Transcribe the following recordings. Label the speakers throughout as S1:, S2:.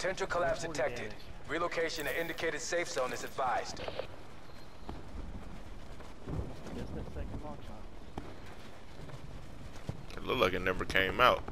S1: Potential collapse detected. Relocation to indicated safe zone is advised.
S2: Just that second long shot.
S3: It looked like it never came out.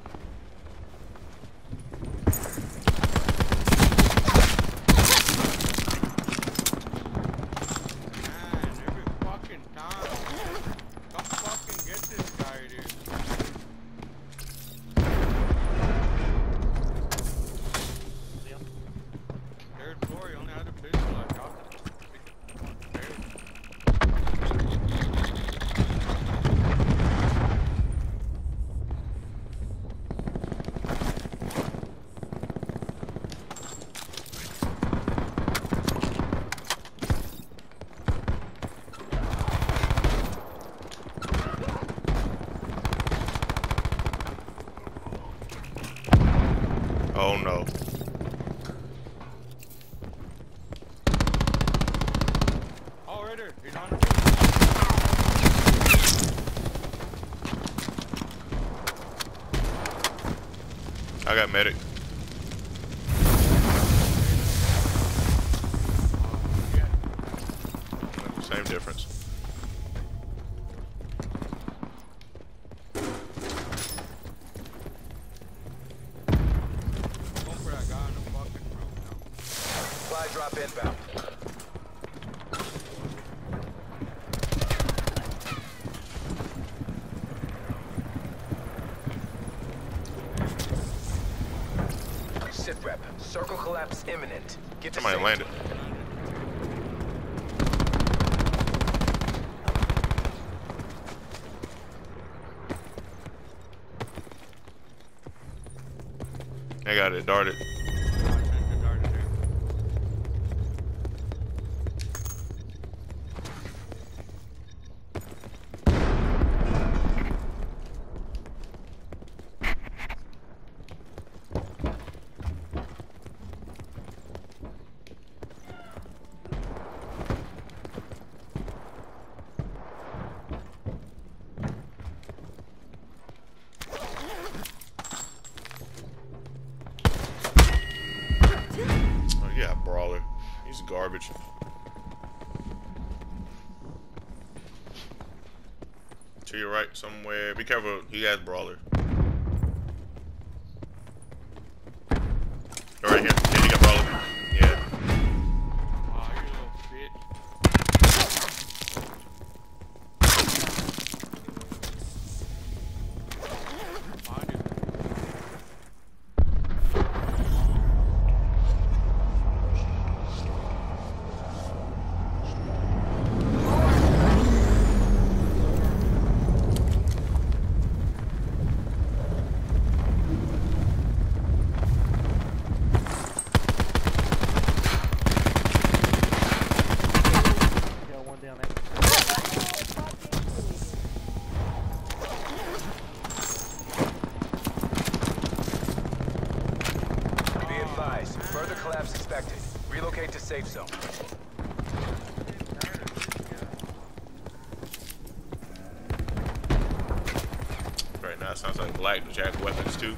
S4: I
S3: got medic. Same difference.
S4: Going for that guy in the fucking room now.
S1: Fly drop inbound. Sit rep. Collapse imminent. Get to
S3: Somebody landed. I got it darted.
S4: I sent the dart there.
S3: Oh He's garbage. To your right somewhere. Be careful. He has brawler. Right here. Sounds like black, you weapons too.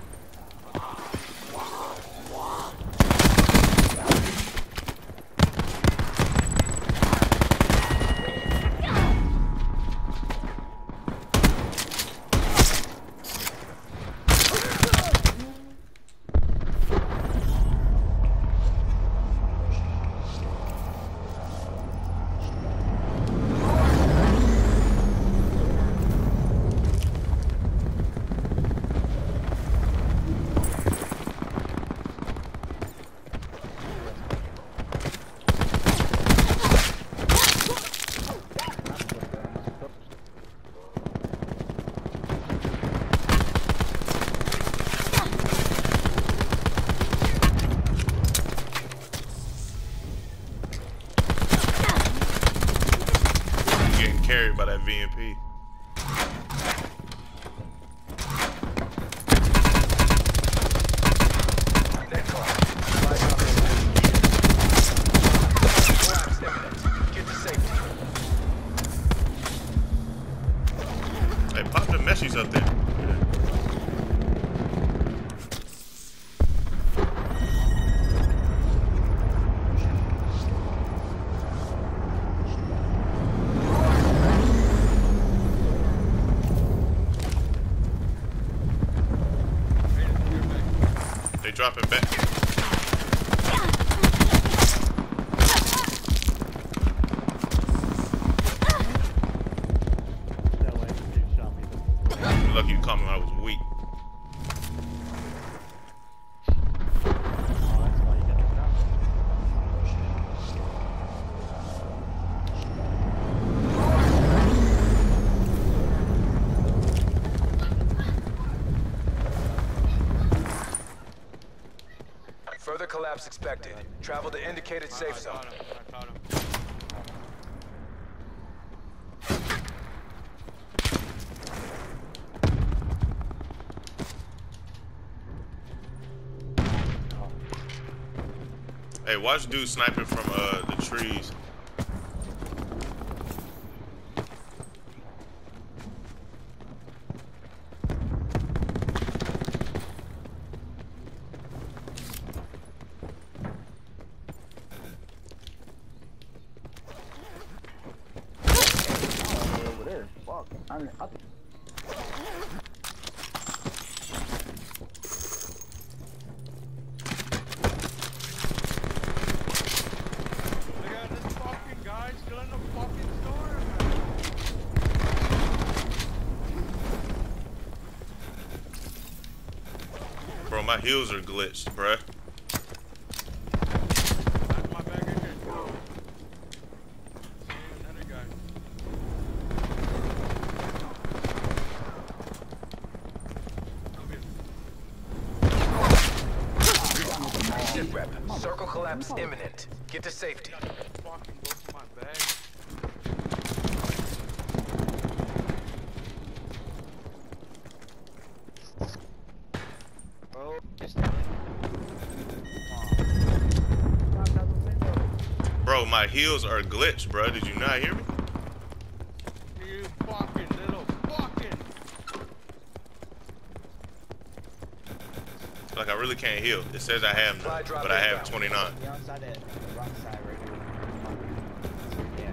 S3: Carried by that VMP. Dropping back.
S1: Collapse expected. Travel to indicated safe zone.
S3: Hey, watch dude sniping from uh the trees.
S5: over there. Fuck. I mean, I,
S4: Look at this fucking guy still in the fucking man.
S3: Bro, my heals are glitched, bruh.
S1: Sit rep. Circle collapse imminent. Get to safety.
S5: Bro,
S3: my heals are glitched, bro. Did you not hear me?
S4: You fucking little fucking.
S3: Like I really can't heal. It says I have none, but I have 29.
S5: Be outside that the rock side right here. Yeah.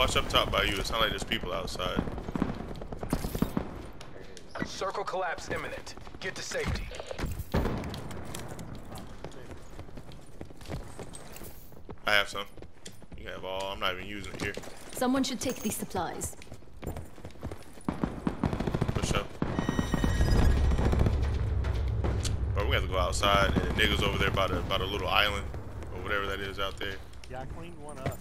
S3: Watch up top by you. It sounds like there's people outside.
S1: Circle collapse imminent. Get to safety.
S3: I have some. You have all. I'm not even using it here.
S6: Someone should take these supplies.
S3: For sure. But we have to go outside and the niggas over there by the by the little island or whatever that is out there.
S2: Yeah, I cleaned one up.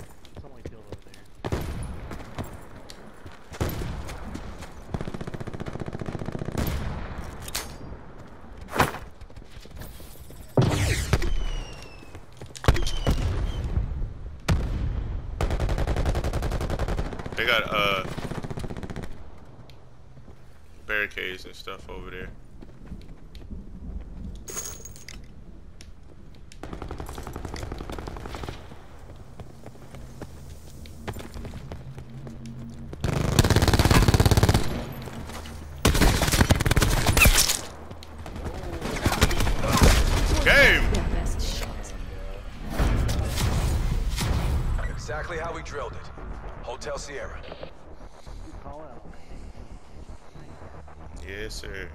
S3: They got uh barricades and stuff over there. Game.
S1: Exactly how we drilled it. Hotel Sierra.
S2: Call out.
S3: Yes, sir.